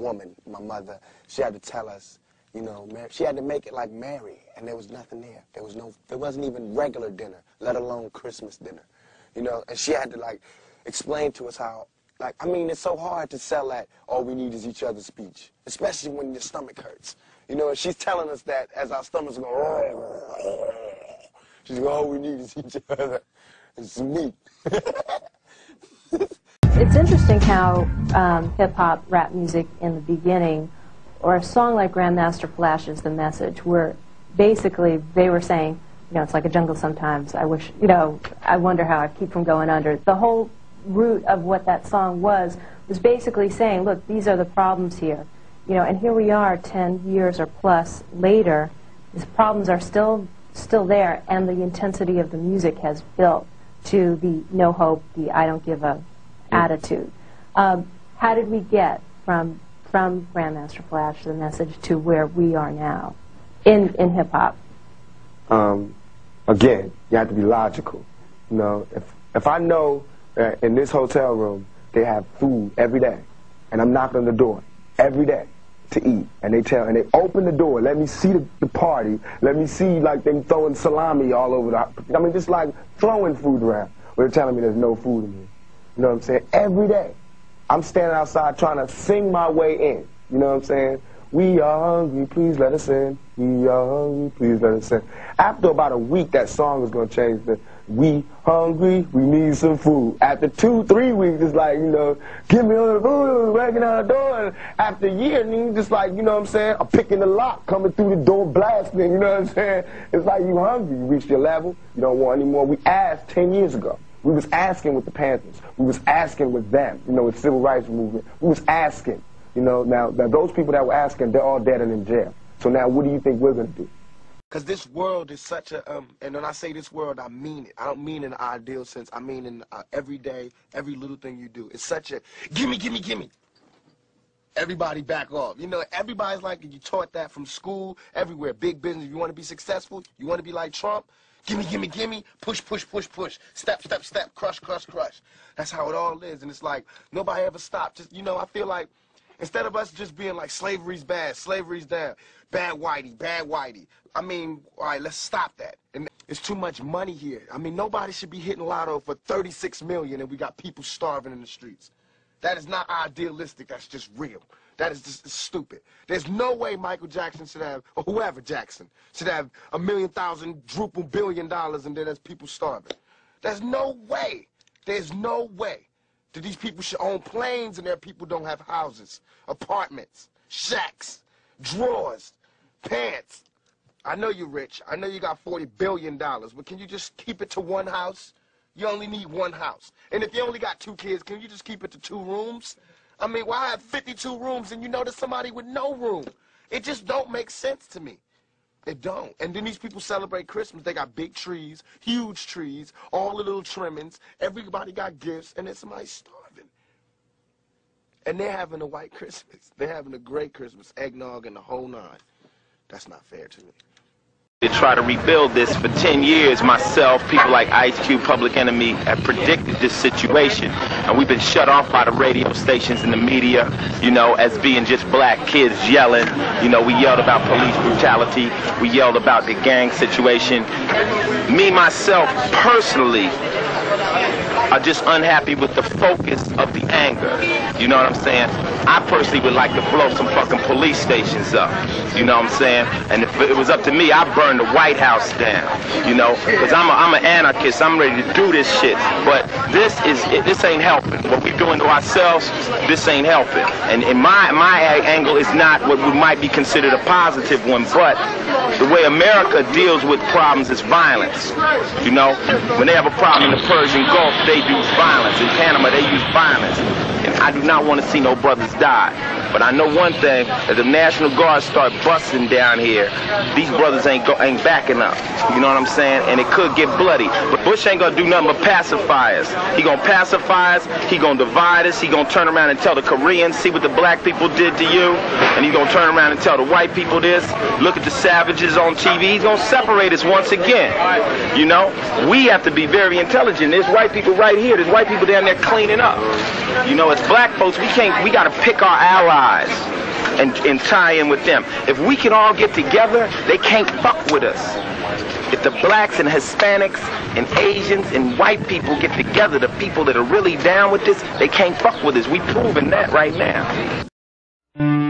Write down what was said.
woman, my mother, she had to tell us, you know, she had to make it like Mary, and there was nothing there. There was no, there wasn't even regular dinner, let alone Christmas dinner, you know. And she had to like explain to us how, like, I mean, it's so hard to sell that all we need is each other's speech, especially when your stomach hurts, you know. And she's telling us that as our stomachs go, she's going, all we need is each other and some meat. It's interesting how um, hip hop, rap music in the beginning, or a song like Grandmaster Flash is the message, where basically they were saying, you know, it's like a jungle sometimes. I wish, you know, I wonder how I keep from going under. The whole root of what that song was was basically saying, look, these are the problems here. You know, and here we are 10 years or plus later, these problems are still still there, and the intensity of the music has built to the no hope, the I don't give a attitude. Um, how did we get from from Grandmaster Flash the message to where we are now in in hip hop? Um, again, you have to be logical. You know, if if I know that in this hotel room they have food every day, and I'm knocking on the door every day to eat, and they tell and they open the door, let me see the, the party, let me see like them throwing salami all over the. I mean, just like throwing food around. They're telling me there's no food in here. You know what I'm saying? Every day, I'm standing outside trying to sing my way in. You know what I'm saying? We are hungry, please let us in. We are hungry, please let us in. After about a week, that song is going to change the we hungry, we need some food. After two, three weeks, it's like, you know, give me all the food, breaking out the door. And after a year, nigga, just like, you know what I'm saying, I'm picking the lock, coming through the door, blasting, you know what I'm saying? It's like you hungry, you reached your level, you don't want any more. We asked 10 years ago. We was asking with the Panthers. We was asking with them, you know, with civil rights movement. We was asking, you know, now, now those people that were asking, they're all dead and in jail. So now what do you think we're going to do? Because this world is such a, um, and when I say this world, I mean it. I don't mean in an ideal sense. I mean in uh, every day, every little thing you do. It's such a, gimme, gimme, gimme. Everybody back off. You know, everybody's like, you taught that from school, everywhere. Big business. If you want to be successful, you want to be like Trump, gimme, gimme, gimme, push, push, push, push, step, step, step, crush, crush, crush. That's how it all is. And it's like, nobody ever stopped. Just, you know, I feel like, instead of us just being like, slavery's bad, slavery's down, bad whitey, bad whitey, I mean, all right, let's stop that. And it's too much money here. I mean, nobody should be hitting lotto for 36 million and we got people starving in the streets. That is not idealistic. That's just real. That is just stupid. There's no way Michael Jackson should have, or whoever Jackson, should have a million thousand, druple billion dollars and then there's people starving. There's no way. There's no way that these people should own planes and their people don't have houses, apartments, shacks, drawers, pants, I know you're rich. I know you got $40 billion, but can you just keep it to one house? You only need one house. And if you only got two kids, can you just keep it to two rooms? I mean, why have 52 rooms and you know there's somebody with no room? It just don't make sense to me. It don't. And then these people celebrate Christmas. They got big trees, huge trees, all the little trimmings. Everybody got gifts, and then somebody's starving. And they're having a white Christmas. They're having a great Christmas, eggnog and the whole nine. That's not fair to me to try to rebuild this for 10 years myself people like ice cube public enemy have predicted this situation. And we've been shut off by the radio stations and the media you know as being just black kids yelling. You know we yelled about police brutality. We yelled about the gang situation. Me myself personally are just unhappy with the focus of the anger. You know what I'm saying? I personally would like to blow some fucking police stations up. You know what I'm saying? And if it was up to me, I'd burn the White House down. You know, because I'm, I'm an anarchist. I'm ready to do this shit. But this is this ain't helping. What we're doing to ourselves, this ain't helping. And, and my my angle is not what might be considered a positive one, but way America deals with problems is violence. You know, when they have a problem in the Persian Gulf, they use violence. In Panama, they use violence. I do not want to see no brothers die. But I know one thing, if the National Guard start busting down here, these brothers ain't go, ain't backing up. You know what I'm saying? And it could get bloody. But Bush ain't gonna do nothing but pacify us. He gonna pacify us, he gonna divide us, he gonna turn around and tell the Koreans, see what the black people did to you, and he gonna turn around and tell the white people this, look at the savages on TV, he's gonna separate us once again. You know? We have to be very intelligent. There's white people right here, there's white people down there cleaning up. You know, it's black folks, we can't, we gotta pick our allies and, and tie in with them. If we can all get together, they can't fuck with us. If the blacks and Hispanics and Asians and white people get together, the people that are really down with this, they can't fuck with us. We proving that right now.